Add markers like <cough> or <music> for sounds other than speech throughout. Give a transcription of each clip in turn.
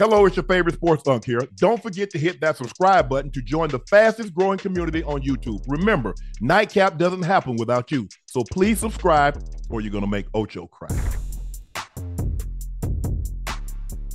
Hello, it's your favorite sports thunk here. Don't forget to hit that subscribe button to join the fastest growing community on YouTube. Remember, Nightcap doesn't happen without you. So please subscribe or you're going to make Ocho cry.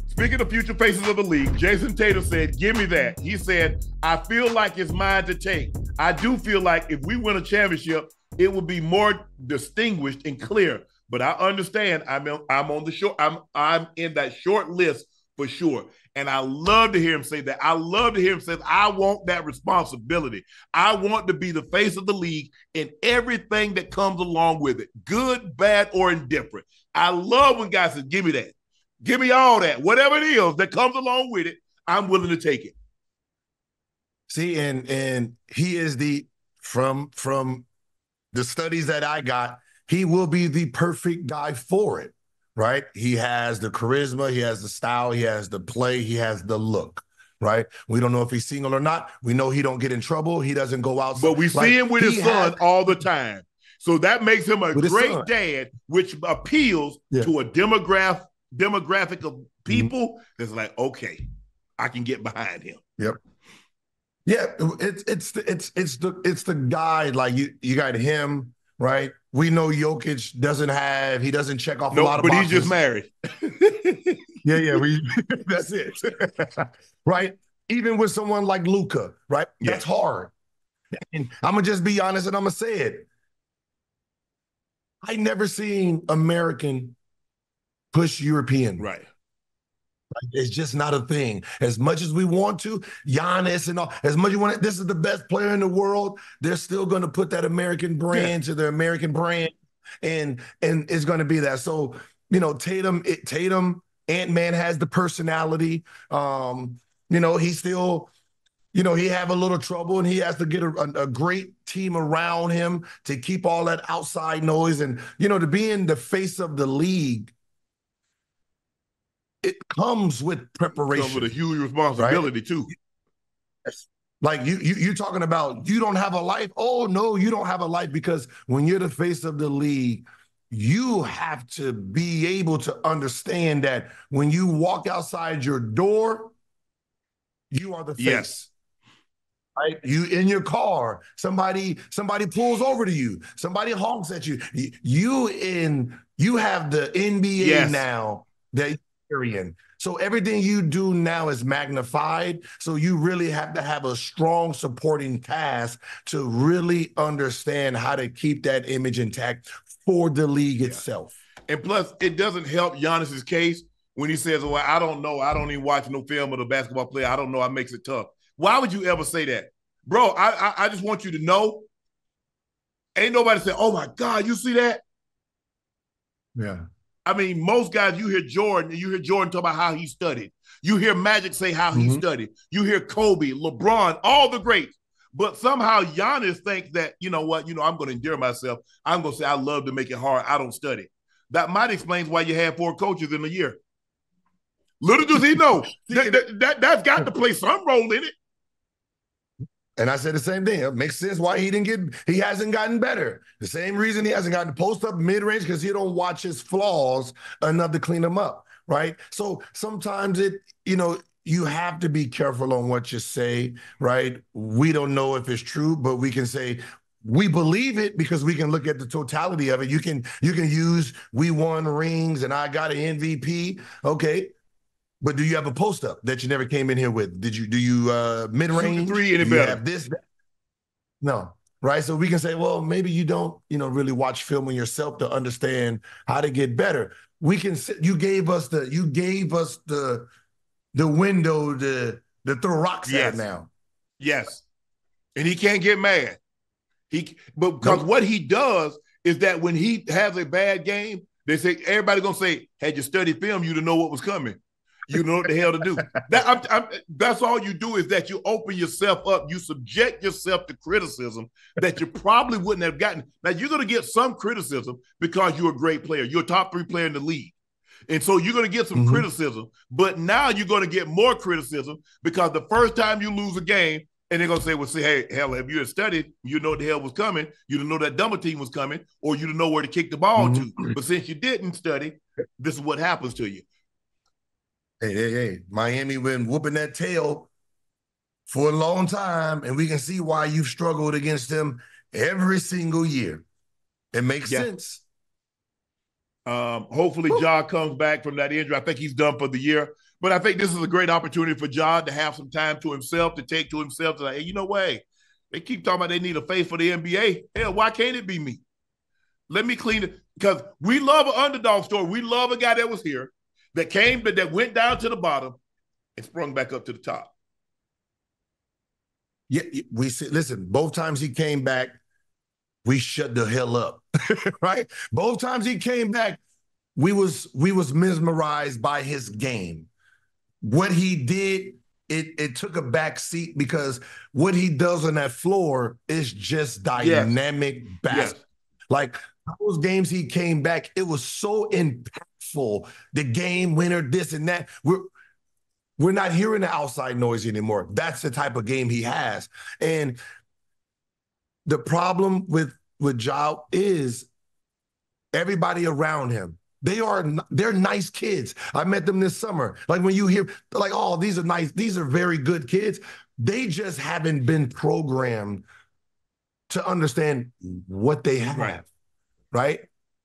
Speaking of future faces of the league, Jayson Tatum said, Give me that. He said, I feel like it's mine to take. I do feel like if we win a championship, it will be more distinguished and clear. But I understand I'm I'm on the short I'm I'm in that short list for sure. And I love to hear him say that. I love to hear him say, I want that responsibility. I want to be the face of the league and everything that comes along with it, good, bad, or indifferent. I love when guys say, Give me that. Give me all that. Whatever it is that comes along with it, I'm willing to take it. See, and and he is the from from the studies that I got, he will be the perfect guy for it right? He has the charisma, he has the style, he has the play, he has the look. Right, we don't know if he's single or not. We know he don't get in trouble. He doesn't go out. But we like, see him with his son has, all the time, so that makes him a great dad, which appeals yeah. to a demographic demographic of people mm-hmm. that's like, okay, I can get behind him. Yep. Yeah, it's it's the, it's it's the it's the guy like you you got him right we know Jokic doesn't have he doesn't check off nope, a lot of but boxes. he's just married. <laughs> yeah, yeah, we <laughs> that's it. <laughs> right? Even with someone like Luka, right? Yeah. That's hard. And I'm gonna just be honest and I'm gonna say it. I never seen American push European. Right. It's just not a thing. As much as we want to, Giannis and all, as much as you want, this is the best player in the world. They're still going to put that American brand yeah. to their American brand, and and it's going to be that. So you know, Tatum, it, Tatum, Ant Man has the personality. Um, you know, he still, you know, he have a little trouble, and he has to get a, a, a great team around him to keep all that outside noise, and you know, to be in the face of the league it comes with preparation. Comes with a huge responsibility right? too. Like you, you, you're talking about you don't have a life. Oh no, you don't have a life because when you're the face of the league, you have to be able to understand that when you walk outside your door, you are the face. Yes. Right? You in your car, somebody somebody pulls over to you, somebody honks at you. You in you have the NBA yes. now that so everything you do now is magnified. So you really have to have a strong supporting cast to really understand how to keep that image intact for the league yeah. itself. And plus, it doesn't help Giannis's case when he says, "Well, I don't know. I don't even watch no film of the basketball player. I don't know. It makes it tough." Why would you ever say that, bro? I I, I just want you to know. Ain't nobody say, "Oh my God, you see that?" Yeah. I mean, most guys, you hear Jordan, and you hear Jordan talk about how he studied. You hear Magic say how he mm-hmm. studied. You hear Kobe, LeBron, all the greats. But somehow Giannis thinks that, you know what, you know, I'm going to endear myself. I'm going to say I love to make it hard. I don't study. That might explain why you have four coaches in a year. Little does he know <laughs> that, that, that, that's got to play some role in it. And I said the same thing. It makes sense why he didn't get he hasn't gotten better. The same reason he hasn't gotten post up mid range because he don't watch his flaws enough to clean them up. Right. So sometimes it, you know, you have to be careful on what you say, right? We don't know if it's true, but we can say we believe it because we can look at the totality of it. You can you can use we won rings and I got an MVP. Okay, but do you have a post up that you never came in here with? Did you do you uh mid range three any better? This, no, right? So we can say, well, maybe you don't, you know, really watch film on yourself to understand how to get better. We can. You gave us the. You gave us the, the window to to throw rocks yes. at now. Yes, and he can't get mad. He, but because nope. what he does is that when he has a bad game, they say everybody gonna say, "Had you studied film, you'd know what was coming." You know what the hell to do. That I'm, I'm, that's all you do is that you open yourself up. You subject yourself to criticism that you probably wouldn't have gotten. Now you're going to get some criticism because you're a great player. You're a top three player in the league. And so you're going to get some mm-hmm. criticism, but now you're going to get more criticism because the first time you lose a game, and they're going to say, well, say, hey, hell, if you had studied, you know what the hell was coming. You didn't know that dumber team was coming, or you didn't know where to kick the ball mm-hmm. to. But since you didn't study, this is what happens to you. Hey, hey, hey, Miami been whooping that tail for a long time, and we can see why you've struggled against them every single year. It makes yeah. sense. Um, hopefully, Ja comes back from that injury. I think he's done for the year. But I think this is a great opportunity for Ja to have some time to himself, to take to himself, to like, hey, you know what? They keep talking about they need a face for the NBA. Hell, why can't it be me? Let me clean it. Because we love an underdog story. We love a guy that was here, that came, but that went down to the bottom and sprung back up to the top. Yeah, we see, listen, both times he came back, we shut the hell up. <laughs> right? Both times he came back, we was we was mesmerized by his game. What he did, it it took a back seat because what he does on that floor is just dynamic yes. basketball. Yes. Like those games he came back, it was so impactful. The game winner, this and that. We're we're not hearing the outside noise anymore. That's the type of game he has. And the problem with with Ja is everybody around him. They are they're nice kids. I met them this summer. Like when you hear like, oh, these are nice, these are very good kids. They just haven't been programmed to understand what they have. Right. right?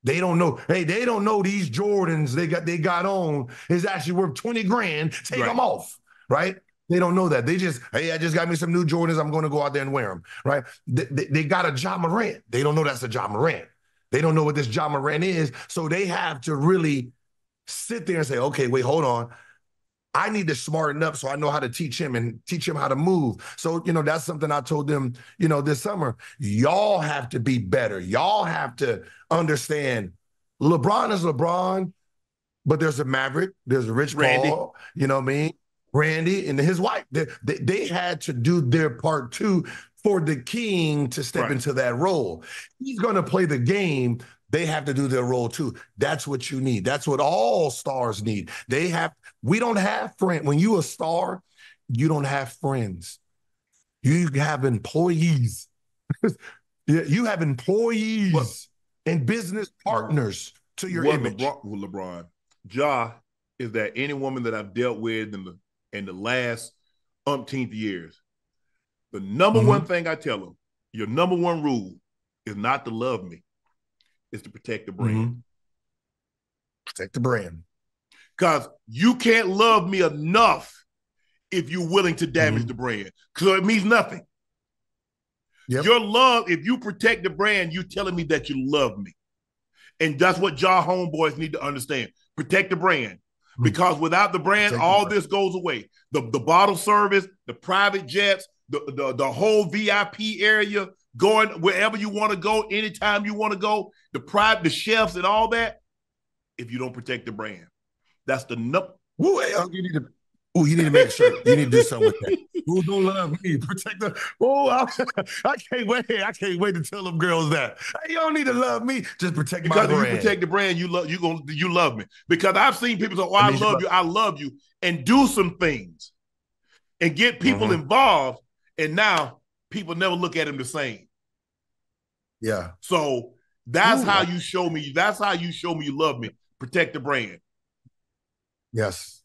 They don't know. Hey, they don't know these Jordans they got they got on is actually worth 20 grand. Take right. them off. Right. They don't know that. They just, hey, I just got me some new Jordans. I'm going to go out there and wear them, right? They, they, they got a Ja Morant. They don't know that's a Ja Morant. They don't know what this Ja Morant is. So they have to really sit there and say, okay, wait, hold on. I need to smarten up so I know how to teach him and teach him how to move. So, you know, that's something I told them, you know, this summer. Y'all have to be better. Y'all have to understand LeBron is LeBron, but there's a Maverick, there's a Rich Randy. Paul, you know what I mean? Randy and his wife. They, they, they, had to do their part too for the king to step right. into that role. He's going to play the game. They have to do their role too. That's what you need. That's what all stars need. They have, we don't have friends. When you a star, you don't have friends. You have employees. <laughs> you have employees what, and business partners to your image. LeBron, LeBron, Ja is that any woman that I've dealt with in the in the last umpteenth years. The number mm-hmm. one thing I tell them, your number one rule is not to love me, is to protect the brand. Mm-hmm. Protect the brand. Because you can't love me enough if you're willing to damage mm-hmm. the brand. Because it means nothing. Yep. Your love, if you protect the brand, you telling me that you love me. And that's what Ja homeboys need to understand. Protect the brand. Hmm. because without the brand, all this goes away. The the bottle service, the private jets, the, the, the whole VIP area, going wherever you want to go, anytime you want to go, the private, the chefs and all that. If you don't protect the brand, that's the no. Ooh, you need to Oh, you need to make sure you need to do something with that. Who don't love me? Protect the. Oh, I, I, can't wait. I can't wait to tell them girls that. Hey, you don't need to love me. Just protect because my brand. you protect the brand, you love you going you love me. Because I've seen people say, "Oh, I, love you, I love you," and do some things and get people mm-hmm. involved, and now people never look at them the same. Yeah. So that's Ooh. how you show me. That's how you show me you love me. Protect the brand. Yes.